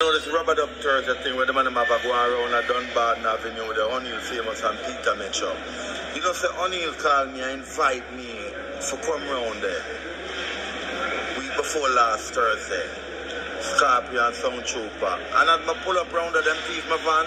know this rub a dub Thursday thing where the man them have a go around a Dunbarton Avenue with the O'Neill famous and Peter Mitchell. You know, say O'Neill called me and invite me to come round there. Week before last Thursday. Scorpio and Sound Trooper. And as I pull up round them thief my van,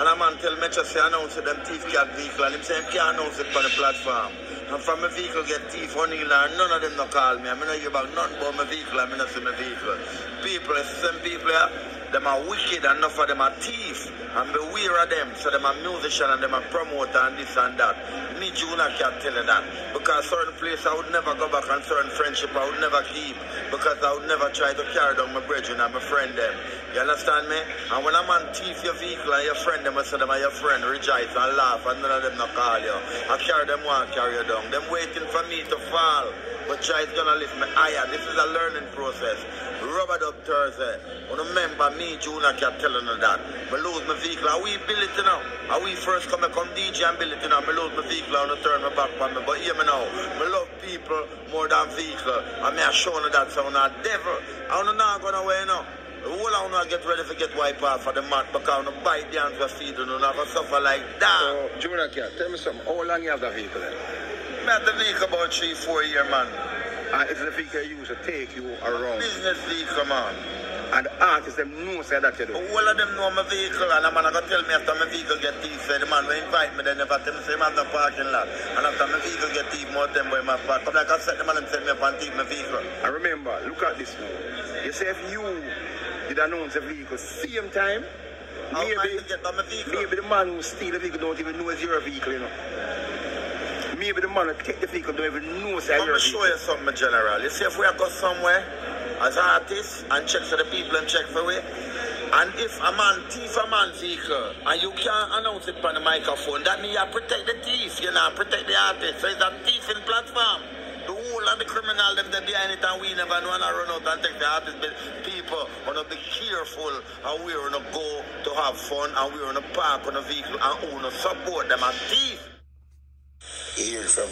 and a man tell just say announce them thief cat vehicle, and him say him can't announce it on the platform. And from my vehicle get thief O'Neill and none of them no call me. I mean, I hear about none about my vehicle, I mean, I see my vehicle. People, some people here, them are wicked and enough of them are thief. And beware of them. So them are musician and them are promoter and this and that. Me Junior can't tell you that. Because certain place I would never go back and certain friendship I would never keep. Because I would never try to carry down my brethren and my friend them. You understand me? And when a man thief your vehicle and your friend them, I say them are your friend, rejoice and laugh and none of them not call you. I carry them one, carry you down. Them waiting for me to fall. But try is gonna lift me higher. This is a learning process. Rub a Dub Thursday. Remember me, Junior, kept telling her that. I lose my vehicle. Are we build it now? Are we first come come DJ and build it now? I lose my vehicle and I turn my back on me. But hear me now. I love people more than vehicle. And me I show you that sound a devil. I'm not going away now. The whole of you get ready to get wiped off for the mat because you bite the hands with feet and you not going to suffer like that. So, Junior Cat, tell me something. How long you have the vehicle then? Me have the vehicle about three, four year man. Ah, and it's the vehicle you use to take you around. Business vehicle man. And the artists them know say that you do. All of them know my vehicle and the man gonna tell me after my vehicle get thief. Say the man will invite me, then they never tell me say I'm the parking lot. And after my vehicle get thief, more time boy my park. Come like I said the man and set me up and thief my vehicle. And remember, look at this now. You say if you did announce a vehicle same time, How maybe, vehicle? maybe the man who steal the vehicle don't even know it's your vehicle, you know. Maybe the man who take the vehicle don't even know it's Let your me show vehicle. you something, General. You see, if we are go somewhere as artists and check for the people and check for we, and if a man thief a man vehicle and you can't announce it on the microphone, that means you protect the thief, you know, protect the artist. So it's a thieving platform. The whole of the criminal them they behind it and we never know and I run out and take the artist. But people wanna be careful and we're going to go to have fun and we're going to park on a vehicle and we wanna support them as thief. Hear from